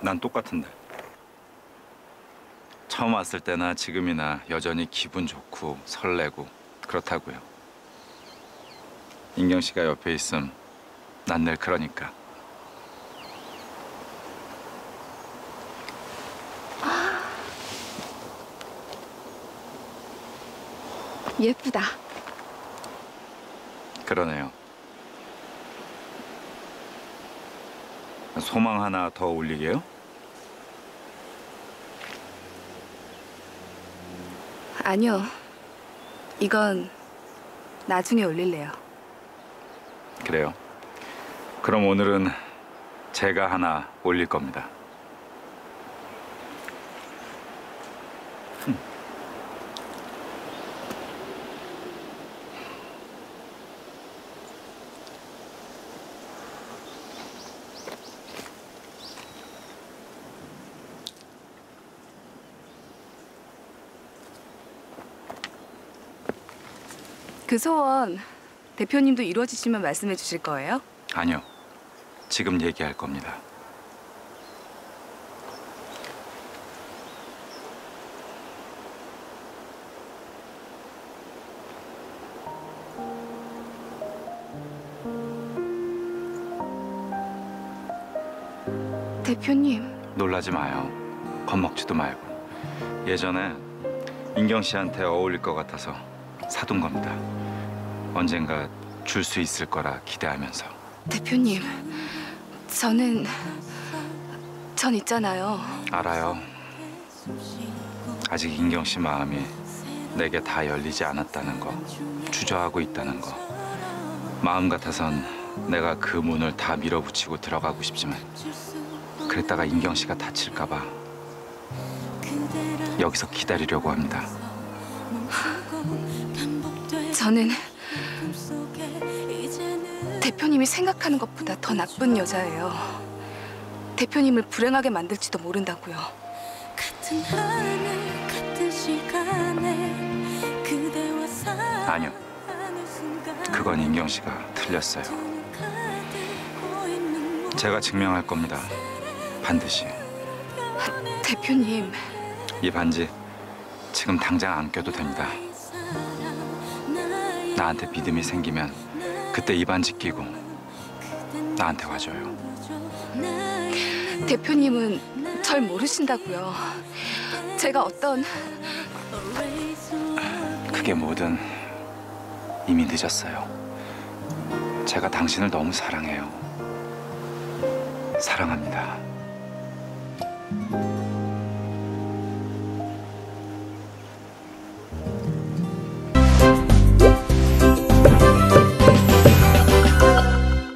난 똑같은데. 처음 왔을 때나 지금이나 여전히 기분 좋고 설레고 그렇다고요. 인경 씨가 옆에 있음 난 늘 그러니까. 예쁘다. 그러네요. 소망 하나 더 올리게요? 아니요. 이건 나중에 올릴래요. 그래요. 그럼 오늘은 제가 하나 올릴 겁니다. 그 소원 대표님도 이루어지시면 말씀해 주실 거예요? 아니요. 지금 얘기할 겁니다. 대표님, 놀라지 마요. 겁먹지도 말고. 예전에 인경 씨한테 어울릴 것 같아서 사둔 겁니다. 언젠가 줄 수 있을 거라 기대하면서. 대표님, 저는 전 있잖아요. 알아요. 아직 인경 씨 마음이 내게 다 열리지 않았다는 거, 주저하고 있다는 거. 마음 같아선 내가 그 문을 다 밀어붙이고 들어가고 싶지만 그랬다가 인경 씨가 다칠까 봐 여기서 기다리려고 합니다. 저는 대표님이 생각하는 것보다 더 나쁜 여자예요. 대표님을 불행하게 만들지도 모른다고요. 아니요. 그건 인경 씨가 틀렸어요. 제가 증명할 겁니다. 반드시. 대표님, 이 반지 지금 당장 안 껴도 됩니다. 나한테 믿음이 생기면 그때 이 반지 끼고 나한테 와줘요. 대표님은 절 모르신다고요. 제가 어떤 그게 뭐든 이미 늦었어요. 제가 당신을 너무 사랑해요. 사랑합니다.